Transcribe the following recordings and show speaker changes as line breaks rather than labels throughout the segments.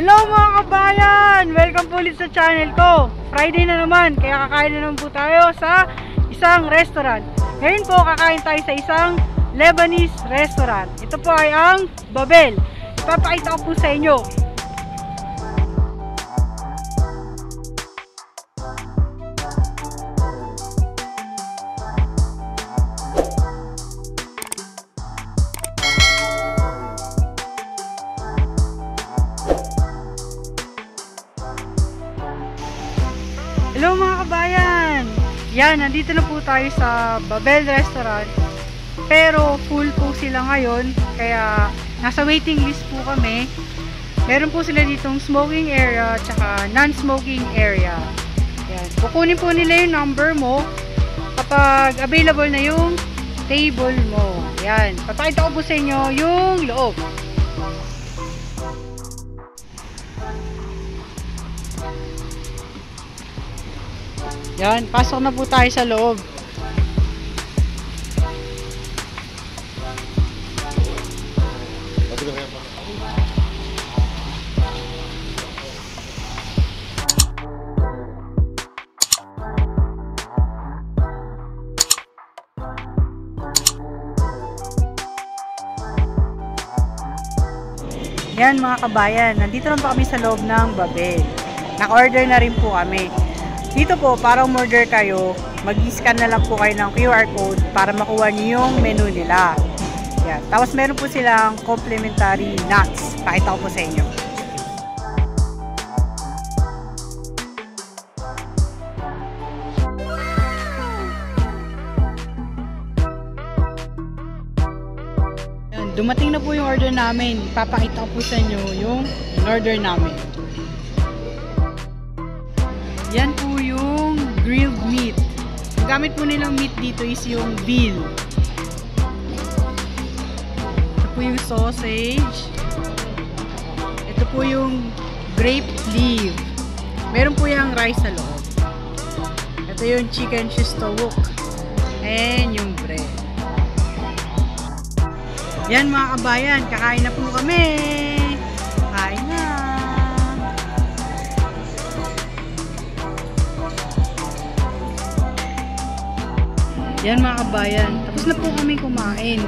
Hello mga kabayan! Welcome po ulit sa channel ko. Friday na naman, kaya kakain na naman po tayo sa isang restaurant. Ngayon po, kakain tayo sa isang Lebanese restaurant. Ito po ay ang Babel. Ipapakita ko po sa inyo. Hello mga kabayan! Yan, nandito na po tayo sa Babel Restaurant. Pero full po sila ngayon, kaya nasa waiting list po kami. Meron po sila ditong smoking area at saka non-smoking area. Yan. Kukunin po nila yung number mo kapag available na yung table mo. Yan. Papakita ko po sa inyo yung loob. Yan, pasok na po tayo sa loob. Yan mga kabayan, nandito na po kami sa loob ng Babel. Naka-order na rin po kami. Dito po, para umorder kayo, mag-scan na lang po kayo ng QR code para makuha niyo yung menu nila. Yan. Tapos meron po silang complimentary nuts. Pakita ko po sa inyo. Dumating na po yung order namin. Ipapakita ko po sa inyo yung order namin. Yan po grilled meat. Ang gamit po nilang meat dito is yung veal. Ito po yung sausage. Ito po yung grape leaf. Meron po yung rice sa loob. Ito yung chicken shistawuk. And yung bread. Yan mga kabayan, kakain na po kami. Yan mga kabayan. Tapos na po kami kumain.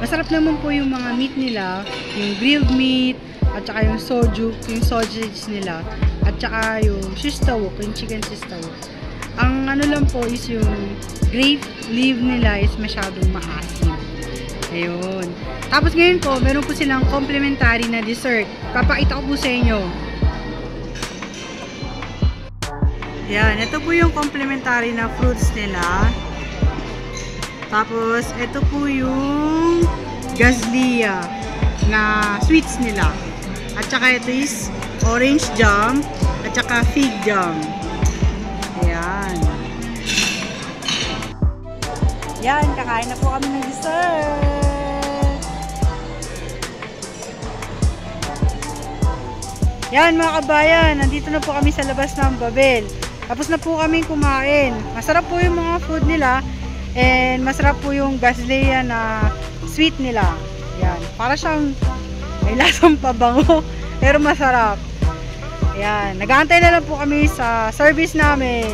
Masarap naman po yung mga meat nila. Yung grilled meat, at saka yung soju, yung sausage nila. At saka yung shistawuk, yung chicken shistawuk. Ang ano lang po is yung grape leaf nila is masyadong maasim. Ayun. Tapos ngayon po, meron po silang complimentary na dessert. Papakita ko po sa inyo. Yan, ito po yung complimentary na fruits nila. Tapos, ito po yung gazlia na sweets nila. At saka ito is orange jam at saka fig jam. Ayan. Yan, kakain na po kami ng dessert. Yan mga kabayan, nandito na po kami sa labas ng Babel. Tapos na po kami kumain. Masarap po yung mga food nila. And masarap po yung gazleya na sweet nila. Yan. Para siyang may lasang pabango. Pero masarap. Yan. Nag-aantay na lang po kami sa service namin.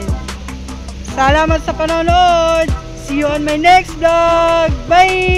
Salamat sa panonood. See you on my next vlog. Bye!